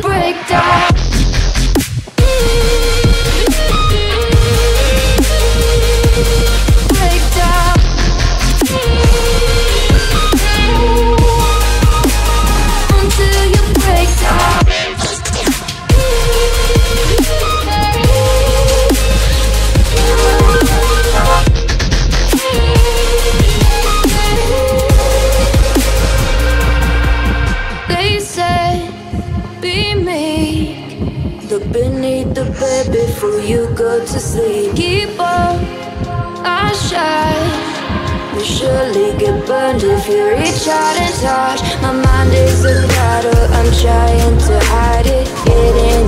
break down Look beneath the bed before you go to sleep. Keep up, I shine You surely get burned if you reach out and touch. My mind is a battle, I'm trying to hide it these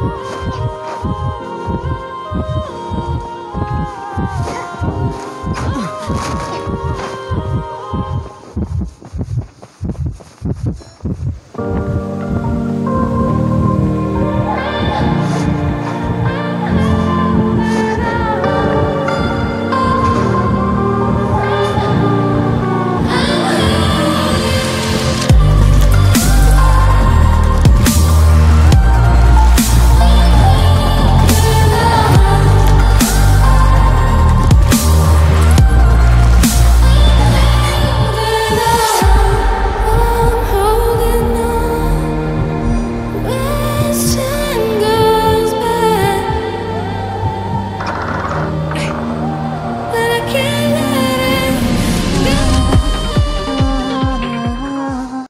you